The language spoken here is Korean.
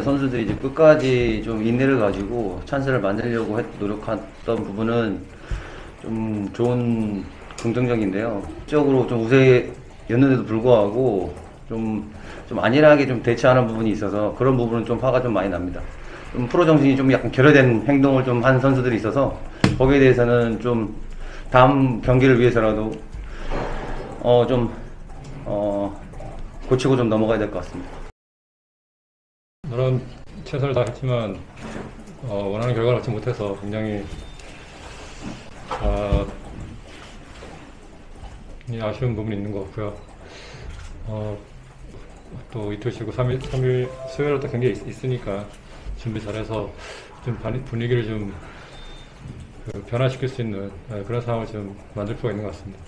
선수들이 이제 끝까지 좀 인내를 가지고 찬스를 만들려고 했- 노력했던 부분은 좀 좋은 긍정적인데요. 적으로 좀 우세였는데도 불구하고 좀, 좀 안일하게 좀 대처하는 부분이 있어서 그런 부분은 좀 화가 좀 많이 납니다. 좀 프로 정신이 좀 약간 결여된 행동을 좀 한 선수들이 있어서 거기에 대해서는 좀 다음 경기를 위해서라도 어, 좀, 어, 고치고 좀 넘어가야 될 것 같습니다. 물론 최선을 다했지만 어, 원하는 결과를 얻지 못해서 굉장히 아, 이 아쉬운 부분이 있는 것 같고요. 어, 또 이틀 쉬고 3일, 3일 수요일에 또 경기 있, 있으니까 준비 잘해서 좀 반- 분위기를 좀 그, 변화시킬 수 있는 예, 그런 상황을 좀 만들 필요가 있는 것 같습니다.